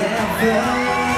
forever.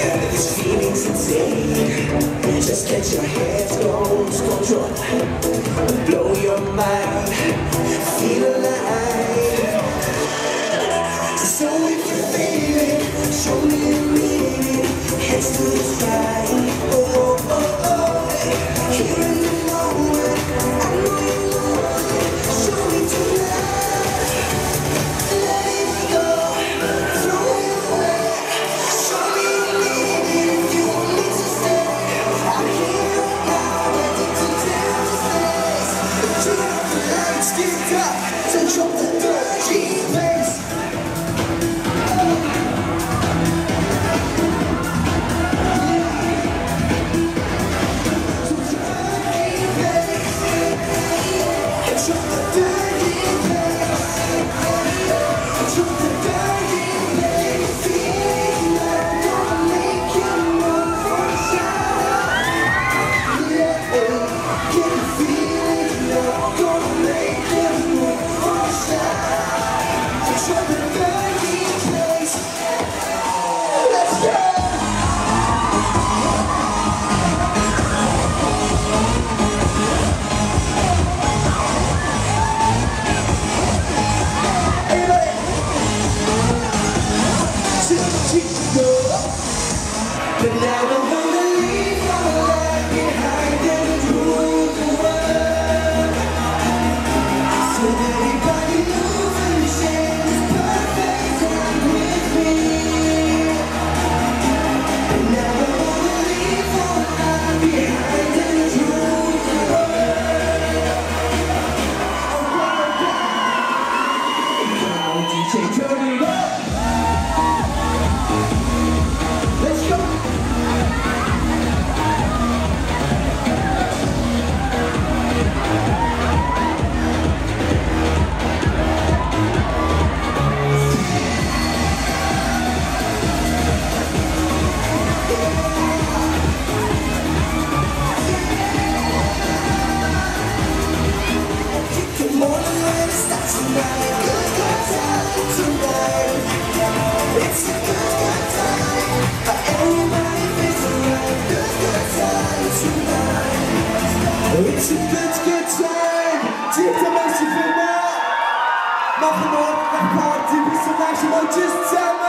head is feelings insane Just get your head close control. Blow your mind Feel alive. Machen wir nach Party bis zum nächsten Mal.